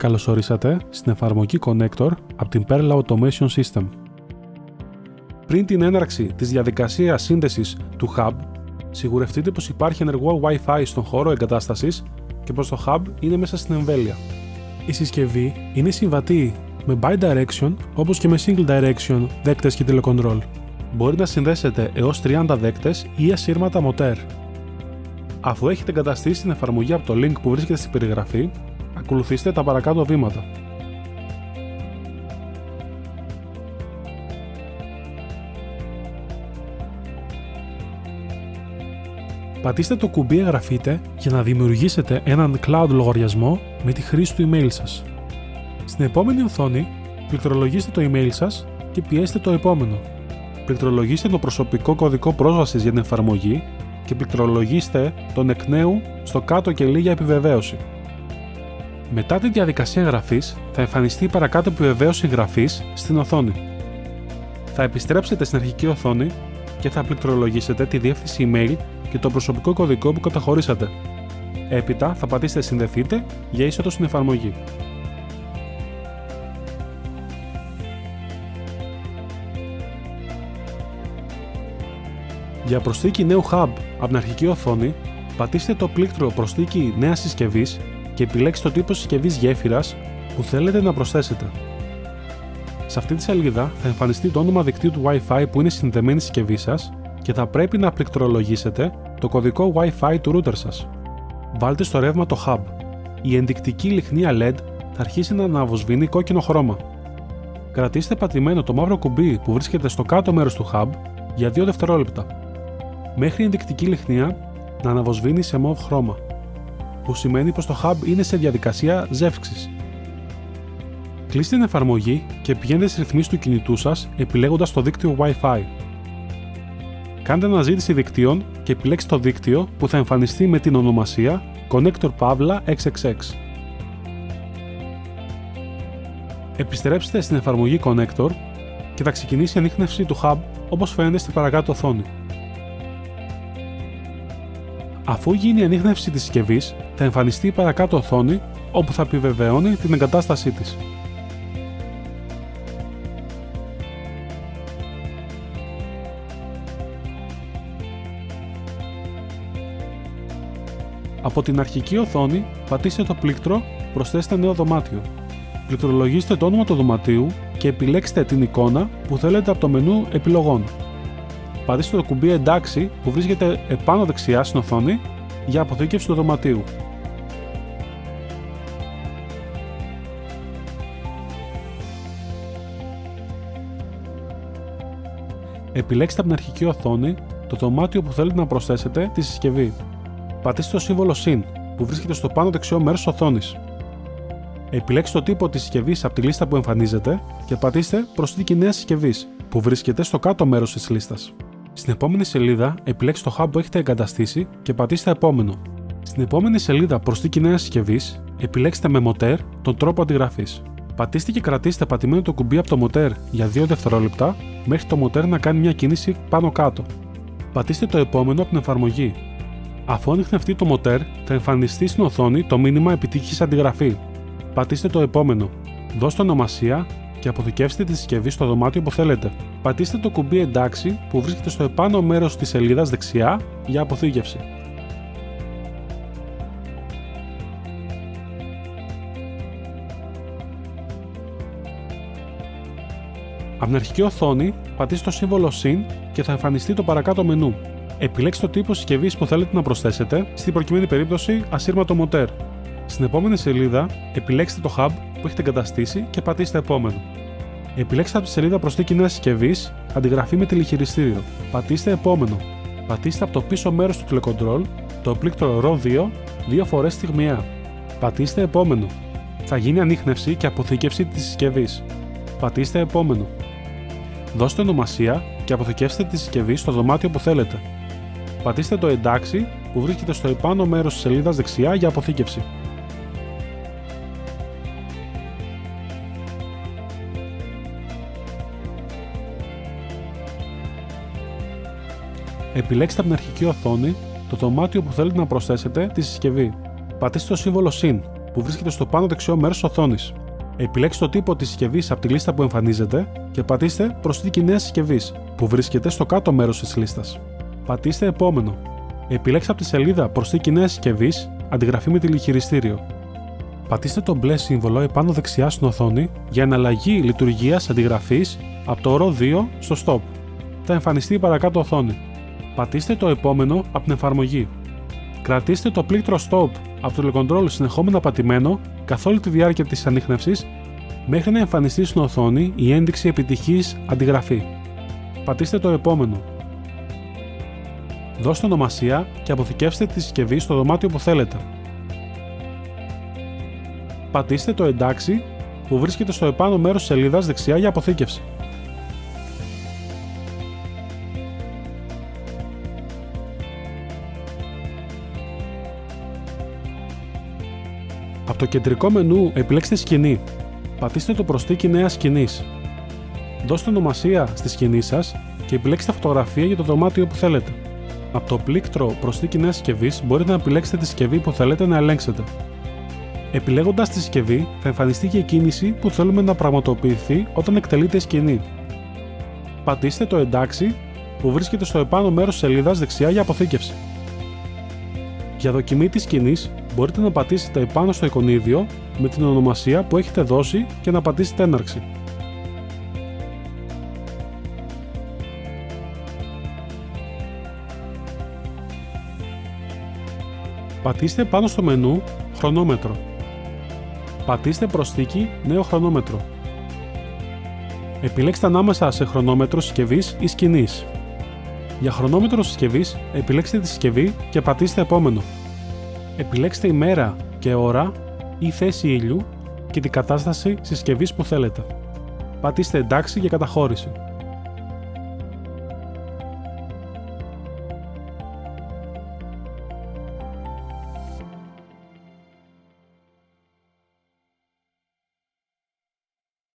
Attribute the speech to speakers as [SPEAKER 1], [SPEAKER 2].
[SPEAKER 1] Καλώς ορίσατε στην εφαρμογή Connector από την Perla Automation System. Πριν την έναρξη της διαδικασίας σύνδεσης του Hub, σιγουρευτείτε πως υπάρχει ενεργό Wi-Fi στον χώρο εγκατάστασης και πως το Hub είναι μέσα στην εμβέλεια. Η συσκευή είναι συμβατή με bi-direction όπως και με single direction δέκτες και τηλεκοντρόλ. Μπορεί να συνδέσετε έως 30 δέκτες ή ασύρματα μοτέρ. Αφού έχετε εγκαταστήσει την εφαρμογή από το link που βρίσκεται στην περιγραφή, ακολουθήστε τα παρακάτω βήματα. Πατήστε το κουμπί εγγραφείτε για να δημιουργήσετε έναν cloud λογαριασμό με τη χρήση του email σας. Στην επόμενη οθόνη, πληκτρολογήστε το email σας και πιέστε το επόμενο. Πληκτρολογήστε το προσωπικό κωδικό πρόσβασης για την εφαρμογή και πληκτρολογήστε τον εκ νέου στο κάτω κελί για επιβεβαίωση. Μετά τη διαδικασία εγγραφής, θα εμφανιστεί η παρακάτω επιβεβαίωση εγγραφή στην οθόνη. Θα επιστρέψετε στην αρχική οθόνη και θα πληκτρολογήσετε τη διεύθυνση email και το προσωπικό κωδικό που καταχωρήσατε. Έπειτα θα πατήσετε Συνδεθείτε για είσοδο στην εφαρμογή. Για προσθήκη νέου hub από την αρχική οθόνη, πατήστε το πλήκτρο Προσθήκη νέας συσκευής και επιλέξτε το τύπο συσκευής γέφυρας που θέλετε να προσθέσετε. Σε αυτή τη σελίδα θα εμφανιστεί το όνομα δικτύου του Wi-Fi που είναι συνδεμένη στη συσκευή σας και θα πρέπει να πληκτρολογήσετε το κωδικό Wi-Fi του router σας. Βάλτε στο ρεύμα το hub. Η ενδεικτική λιχνία LED θα αρχίσει να αναβοσβήνει κόκκινο χρώμα. Κρατήστε πατημένο το μαύρο κουμπί που βρίσκεται στο κάτω μέρος του hub για 2 δευτερόλεπτα. Μέχρι η ενδεικτική λιχνία να αναβοσβήνει σε μοβ χρώμα που σημαίνει πως το Hub είναι σε διαδικασία ζεύξης. Κλείστε την εφαρμογή και πηγαίνετε στις ρυθμίσεις του κινητού σας επιλέγοντας το δίκτυο Wi-Fi. Κάντε αναζήτηση δικτύων και επιλέξτε το δίκτυο που θα εμφανιστεί με την ονομασία Connector Pavla XXX. Επιστρέψτε στην εφαρμογή Connector και θα ξεκινήσει η ανείχνευση του Hub όπως φαίνεται στην παρακάτω οθόνη. Αφού γίνει η ανείχνευση της συσκευής, θα εμφανιστεί η παρακάτω οθόνη όπου θα επιβεβαιώνει την εγκατάστασή της. Από την αρχική οθόνη πατήστε το πλήκτρο «Προσθέστε νέο δωμάτιο». Πληκτρολογήστε το όνομα του δωματίου και επιλέξτε την εικόνα που θέλετε από το μενού επιλογών πατήστε το κουμπί εντάξει που βρίσκεται επάνω δεξιά στην οθόνη για αποθήκευση του δωματίου. Επιλέξτε από την αρχική οθόνη το δωμάτιο που θέλετε να προσθέσετε τη συσκευή. Πατήστε το σύμβολο SYN που βρίσκεται στο πάνω δεξιό μέρος της οθόνης. Επιλέξτε το τύπο της συσκευής από τη λίστα που εμφανίζεται και πατήστε Προσθήκη νέας συσκευής που βρίσκεται στο κάτω μέρος της λίστας. Στην επόμενη σελίδα επιλέξτε το hub που έχετε εγκαταστήσει και πατήστε επόμενο. Στην επόμενη σελίδα προσθήκη νέας συσκευής, επιλέξτε με μοτέρ τον τρόπο αντιγραφής. Πατήστε και κρατήστε πατημένο το κουμπί από το μοτέρ για 2 δευτερόλεπτα μέχρι το μοτέρ να κάνει μια κίνηση πάνω κάτω. Πατήστε το επόμενο από την εφαρμογή. Αφού ανοιχνευτεί το μοτέρ, θα εμφανιστεί στην οθόνη το μήνυμα επιτύχη αντιγραφή. Πατήστε το επόμενο. Δώστε ονομασία και αποθηκεύστε τη συσκευή στο δωμάτιο που θέλετε. Πατήστε το κουμπί εντάξει που βρίσκεται στο επάνω μέρος της σελίδας δεξιά για αποθήκευση. Από την αρχική οθόνη πατήστε το σύμβολο SYN και θα εμφανιστεί το παρακάτω μενού. Επιλέξτε το τύπο συσκευής που θέλετε να προσθέσετε, στην προκειμένη περίπτωση ασύρματο μοτέρ. Στην επόμενη σελίδα επιλέξτε το hub που έχετε εγκαταστήσει και πατήστε επόμενο. Επιλέξτε από τη σελίδα προσθήκη νέας συσκευής αντιγραφή με τηλεχειριστήριο. Πατήστε επόμενο. Πατήστε από το πίσω μέρος του τηλεκοντρόλ το πλήκτρο RAW2 δύο φορές στιγμιαία. Πατήστε επόμενο. Θα γίνει ανείχνευση και αποθήκευση της συσκευής. Πατήστε επόμενο. Δώστε ονομασία και αποθηκεύστε τη συσκευή στο δωμάτιο που θέλετε. Πατήστε το εντάξει που βρίσκεται στο επάνω μέρος της σελίδας δεξιά για αποθήκευση. Επιλέξτε από την αρχική οθόνη το δωμάτιο που θέλετε να προσθέσετε τη συσκευή. Πατήστε το σύμβολο SYN που βρίσκεται στο πάνω δεξιό μέρος τη οθόνης. Επιλέξτε το τύπο της συσκευής από τη λίστα που εμφανίζεται και πατήστε Προσθήκη νέας συσκευής που βρίσκεται στο κάτω μέρος της λίστας. Πατήστε Επόμενο. Επιλέξτε από τη σελίδα Προσθήκη νέας συσκευής Αντιγραφή με τηλεχειριστήριο. Πατήστε το μπλε σύμβολο επάνω δεξιά στην οθόνη για εναλλαγή λειτουργίας αντιγραφής από το ρο 2 στο Stop. Θα εμφανιστεί η παρακάτω οθόνη. Πατήστε το επόμενο από την εφαρμογή. Κρατήστε το πλήκτρο Stop από το Telecontrol συνεχόμενα πατημένο καθ' όλη τη διάρκεια της ανείχνευσης μέχρι να εμφανιστεί στην οθόνη η ένδειξη επιτυχής αντιγραφή. Πατήστε το επόμενο. Δώστε ονομασία και αποθηκεύστε τη συσκευή στο δωμάτιο που θέλετε. Πατήστε το εντάξει που βρίσκεται στο επάνω μέρος της σελίδας δεξιά για αποθήκευση. Από το κεντρικό μενού επιλέξτε σκηνή. Πατήστε το προστίκι νέα σκηνής. Δώστε ονομασία στη σκηνή σας και επιλέξτε φωτογραφία για το δωμάτιο που θέλετε. Από το πλήκτρο Προστίκη νέας συσκευή μπορείτε να επιλέξετε τη συσκευή που θέλετε να ελέγξετε. Επιλέγοντας τη συσκευή, θα εμφανιστεί και η κίνηση που θέλουμε να πραγματοποιηθεί όταν εκτελείται η σκηνή. Πατήστε το εντάξει που βρίσκεται στο επάνω μέρος τη σελίδας δεξιά για αποθήκευση. Για δοκιμή της σκηνής, μπορείτε να πατήσετε επάνω στο εικονίδιο με την ονομασία που έχετε δώσει και να πατήσετε έναρξη. Πατήστε πάνω στο μενού «Χρονόμετρο». Πατήστε «Προσθήκη νέο χρονόμετρο». Επιλέξτε ανάμεσα σε χρονόμετρο συσκευής ή σκηνής. Για χρονόμετρο συσκευής, επιλέξτε τη συσκευή και πατήστε επόμενο. Επιλέξτε ημέρα και ώρα ή θέση ήλιου και την κατάσταση συσκευής που θέλετε. Πατήστε εντάξει για καταχώρηση.